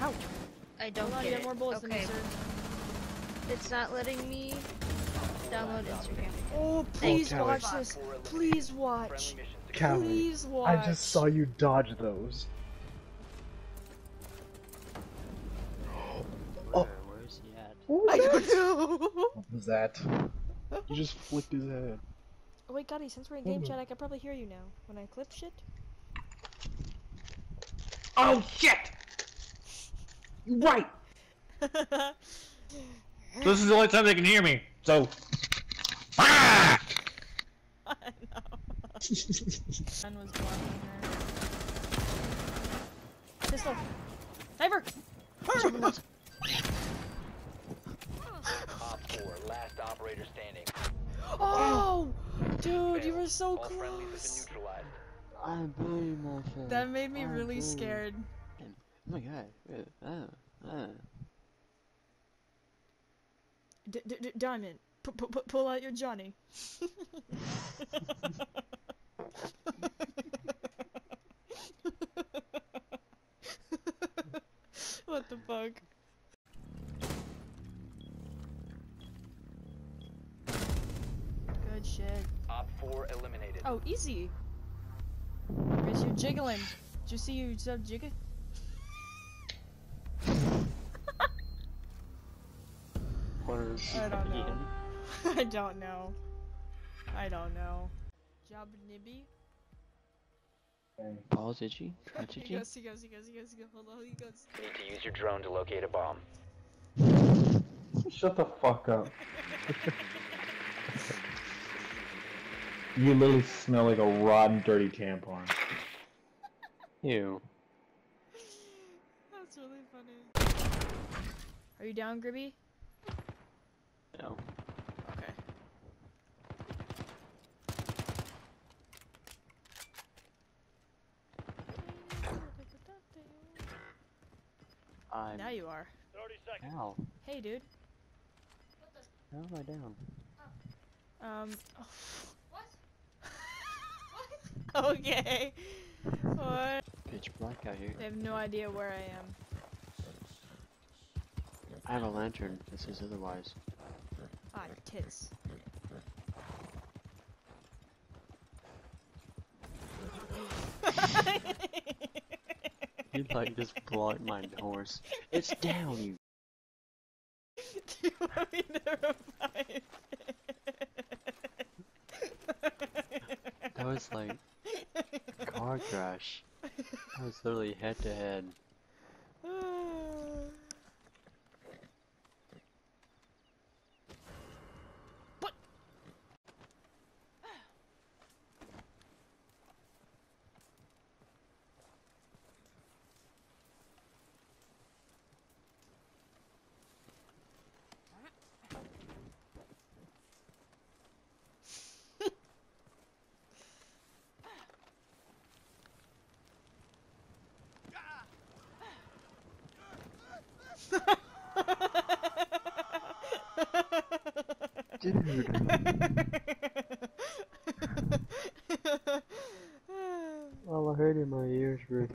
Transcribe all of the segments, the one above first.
How? I don't Hold on, get you have it. more bullets okay. than. It's not letting me download Instagram. Oh, please Kelly. watch this. Please watch. Callie, Please watch. I just saw you dodge those. Where, where's he at? What was I that? don't know. What was that? You just flicked his head. Oh wait, Gotti, since we're in game Hmm. chat, I can probably hear you now. When I clip shit. Oh shit! Right. This is the only time they can hear me. So. Ah! I know. Gun was blocking her. Pistol. Sniper! Op 4, last operator standing. Oh! Dude, you were so All close. I'm bleeding my face. That made me I'm really bleeding. scared. Oh my god. Uh, uh, uh. D -d -d Diamond, p p p pull out your Johnny. what the fuck? Good shit. Op 4 eliminated. Oh, easy. Because you're jiggling. Did you see you start jigging? What is I don't know. Ian? I don't know. I don't know. Job nibby? Paul's itchy? What's He itchy? goes, he goes, he goes, he goes, he goes, hold on, he goes. You need to use your drone to locate a bomb. Shut the fuck up. you literally smell like a rotten, dirty tampon. Ew. That's really funny. Are you down, Gribby? No. Okay. I'm. Now you are. Ow. Hey, dude. How am I down? Um. What? okay. What? Pitch black out here. They have no idea where I am. I have a lantern. This is otherwise. Ah, tits. You like just blocked my horse. It's down, you. Do you want me to revive That was like car crash. That was literally head to head. What? Dude. All I heard in my ears were.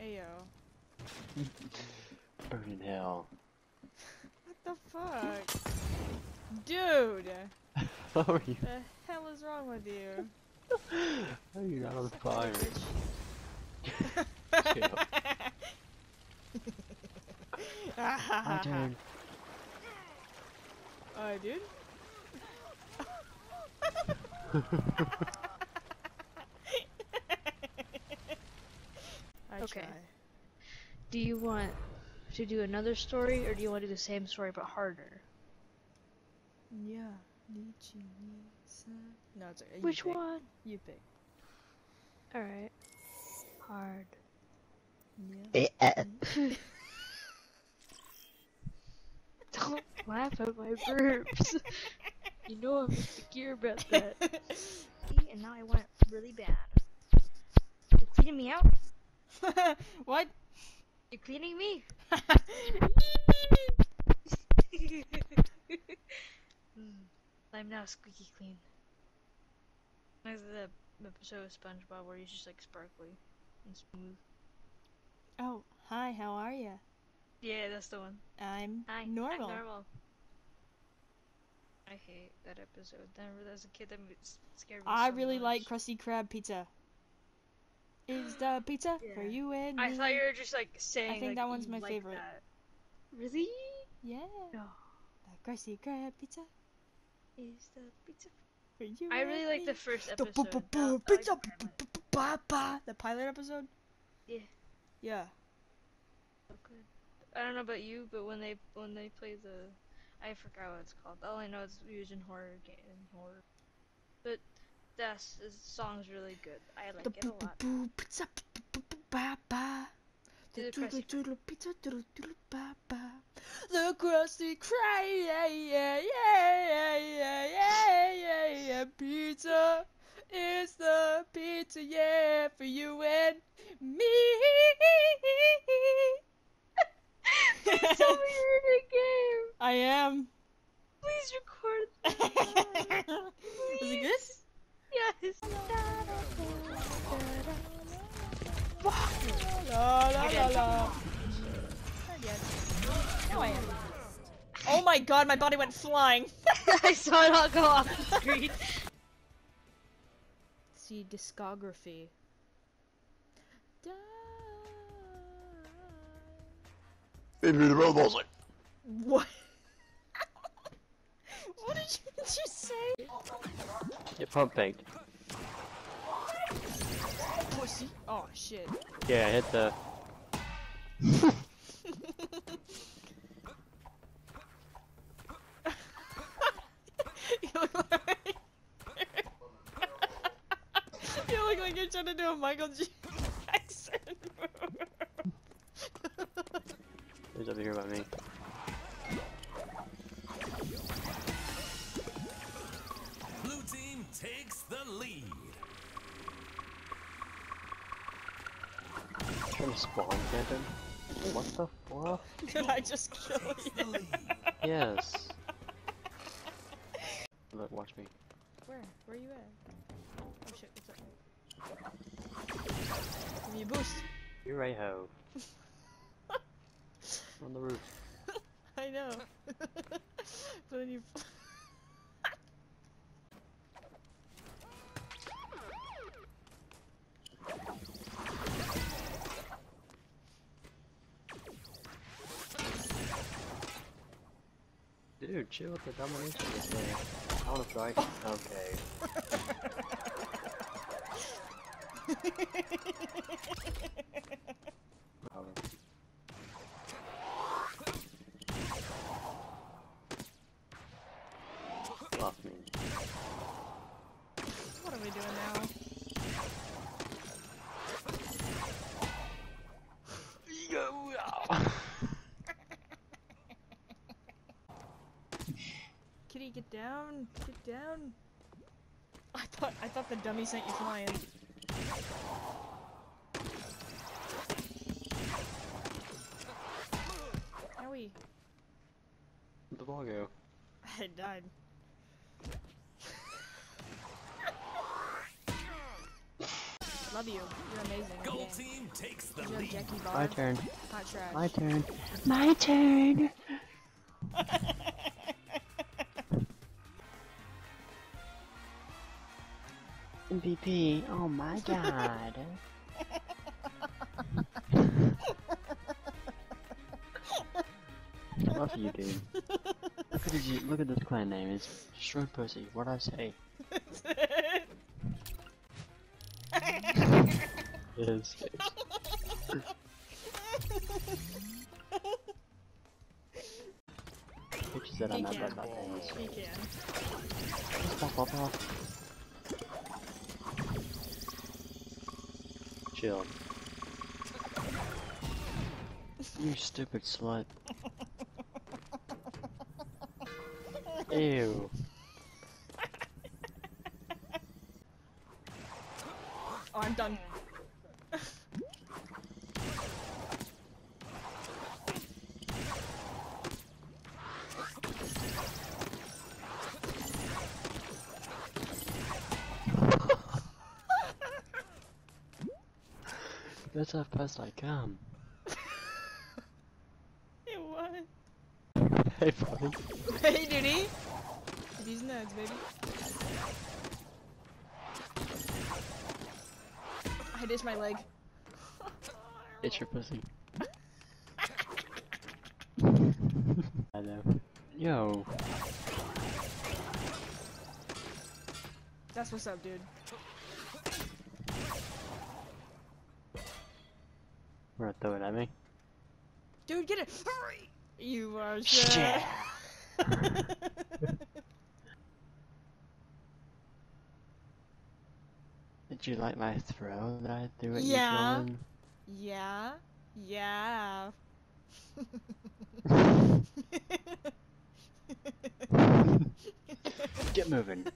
Ayo. Burn in hell. What the fuck? Dude! How are you? The hell is wrong with you? How are you not on fire? My turn. Alright, dude. I Okay. try. Do you want to do another story, or do you want to do the same story but harder? Yeah. Nichi, ni, sa. No, it's okay. Which pick. one? You pick. Alright. Hard. Yeah. Eh, eh. Don't laugh at my burps. you know I'm insecure about that. See, and now I want it really bad. You're cleaning me out? what? You're cleaning me? Hmm. I'm now squeaky clean. Like the episode of SpongeBob where he's just like sparkly. and smooth. Oh, hi, how are ya? Yeah, that's the one. I'm Hi, I'm normal. normal. I hate that episode. Remember, as a kid, that scared me. I so really like much. Krusty Krab pizza. Is the pizza for you and I thought you were just like saying. I think like, that one's my like favorite. that. Really? Yeah. No. The Krusty Krab pizza Is the pizza? for you. I really like me. the first episode. I- I like pizza. The pilot episode? Yeah. Yeah. I don't know about you, but when they when they play the, I forgot what it's called. All I know is using horror game horror, but this song's really good. I like it a lot. The crusty cry, ba yeah, yeah, yeah, yeah, yeah, yeah, pizza is the pizza, yeah, for you and me. Tell me you're in a game. I am. Please record that. Is it good? Yes. La la la la. No, I am. Oh my god, my body went flying. I saw it all go off the screen. See discography. What? what did you, did you say? Get pump faked. Pussy. Oh shit. Yeah, hit the. you look like you look like you're trying to do a Michael Jackson. He's over here by me. Blue team takes the lead. Trying to spawn camp him? What the fuck? Did I just kill you? Yes. Look, watch me. Where? Where are you at? Oh shit, what's up? Give me a boost. You're right, ho. On the roof. I know. but then you. Dude, chill with the domination thing. I wanna try. Okay. Lost me. what are we doing now? Kitty, get down. Get down. I thought I thought the dummy sent you flying. Owie. The ball go. I died. Love you. You're amazing. Gold Okay. team takes the lead. Jackie My turn. Hot trash. My turn. My turn. MVP. Oh my god. Love you, dude. Look at his, look at this clan name. It's Shrimp Pussy. What'd I say? Yes. Pictures that I'm not can. that about. He can. Pop, pop, pop. Chill. You stupid slut. Ew. Oh, I'm done. That's how fast I come. It was. Hey, buddy. Hey, duty. These nuts, baby. I ditched my leg. It's your pussy. I know. Yo, That's what's up, dude. We're gonna throw it at me. Dude, get it! Hurry! You are Shit. shit. Did you like my throw that I threw at Yeah. you, yeah. Yeah. Dylan? Get moving.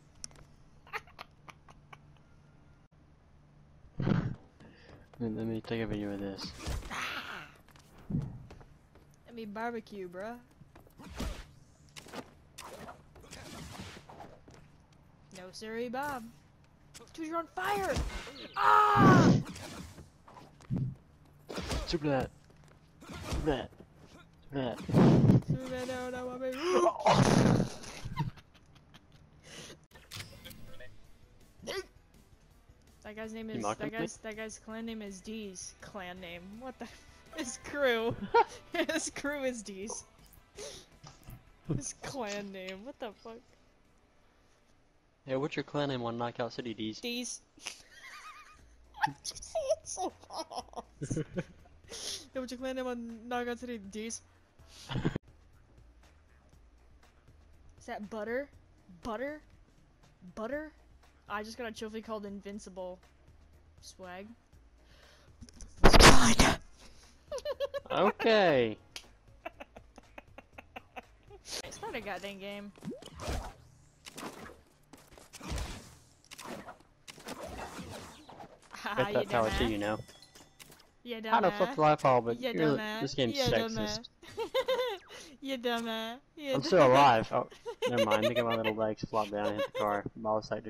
Let me- take a video of this. Let me barbecue, bruh. No, sorry, Bob. Dude, you're on fire! Ah! Super that. That. That. Too bad now, now, baby. That guy's name is that me? guy's that guy's clan name is Deez clan name. What the his crew. his crew is Deez. His clan name. What the fuck? Hey, what's your clan name on Knockout City, Deez? Deez. Why'd you say it so fast? Hey, what's your clan name on Knockout City? Deez. Is that butter? Butter? Butter? I just got a trophy called Invincible. Swag. Okay. It's not a goddamn game. Haha, ah, Bet you that's how I see dumbass. you now. You I know flip dumbass. the life all, but You you're, dumbass. this game's you sexist. dumbass. you dumbass. You I'm still alive. Oh, never mind. Look at my little legs flop down and hit the car. Ball side